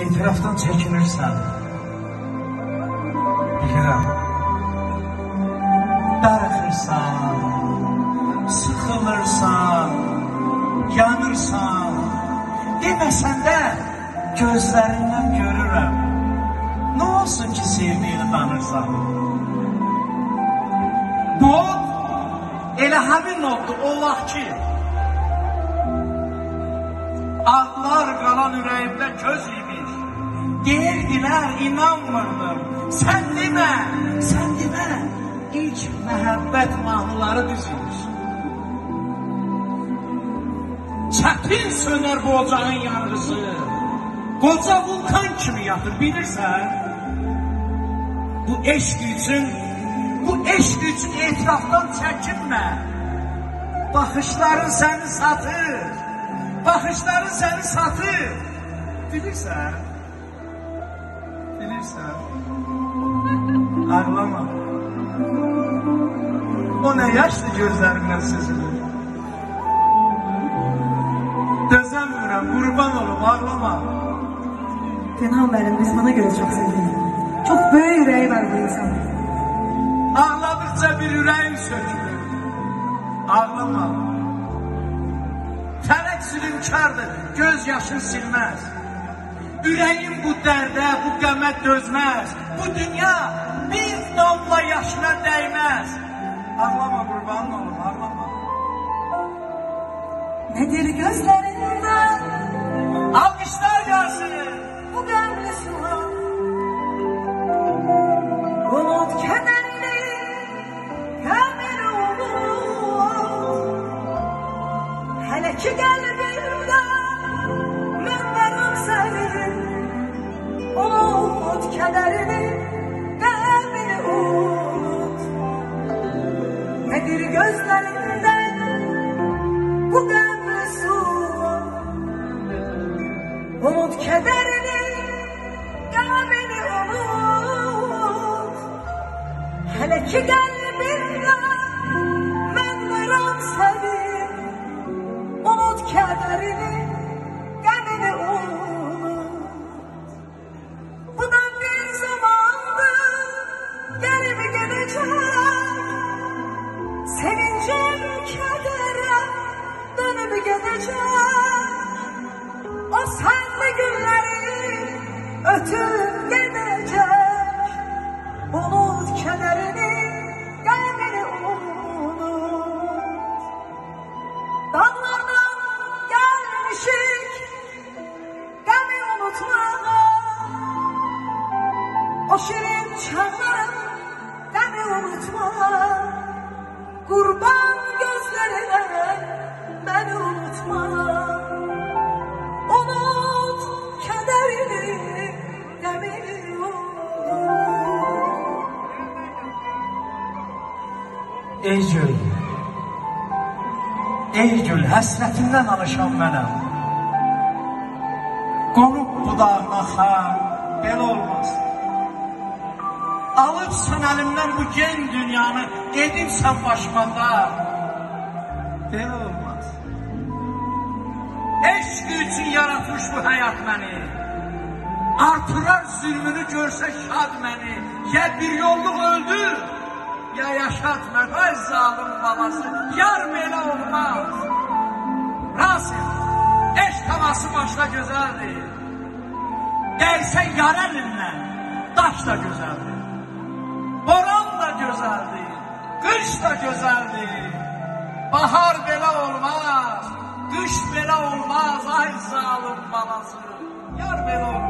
etirafdan çəkinirsən. Bilirəm. Darıxırsan, sıxılırsan, yanırsan. Deməsən də gözlərindən görürəm. Nə olsun ki, sevdiyini danırsan. Bu, elə həmin oldu, o vaxt ki, Ağlar qalan ürəyimdə göz imiş. Deyirdilər, inanmırdım. Sən demə, sən demə. İlk məhəbbət mahnıları düzülmüş. Çətin sönər bu ocağın yanğısı. Qoca vulkan kimi yatır, bilirsən? Bu eşq üçün, bu eşq üçün etrafdan çəkinmə. Baxışların səni satır. Baxışların səni satır. Bilirsən? Bilirsən? Ağlama. O nə yaşlı gözlərindən süzülür. Dözəmirəm, qurban olum, ağlama. Kenan benim biz bana göre çok sevgili. Çok böyle yüreği var bu insanın. Ağladıkça bir ürəyim sökülür. Ağlama. Fələk zülümkardır, göz yaşın silməz. Ürəyim bu dərdə, bu qəmə dözməz. Bu dünya bir damla yaşına dəyməz. Ağlama qurban olum, ağlama. Nedir gözlerinde Alqışlar gəlsin. bu gönlü sular. Umut kederli kamil olur. Hele ki kalbimde Nedir gözlerinde bu gönlü sular. Umut kederini Gamini umut Hele ki kalbimde Gelecek o senli günleri ötüp gidecek Unut kederini, gelmeni unut Dağlardan gelmişik, gemi unutmağa O şirin çağların, gemi unutmağa Kurban Ey gül, ey gül, həsrətindən alışan mənəm. Qonub budağına xar, belə olmaz. Alıbsan əlimdən bu gen dünyanı, edibsən başıma dar. Belə olmaz. Eşq üçün yaratmış bu həyat məni. Artırar zülmünü görsə şad məni. Ya bir yolluq öldür, ya yaşat məni. Ay zalim balası, yar belə olmaz. Rasim, eşq havası başda gözəldir. Dəysə yar əlindən, daş da gözəldir. Boran da gözəldir, qış da gözəldir. Bahar belə olmaz, qış belə olmaz, ay zalim balası. Yar belə olmaz.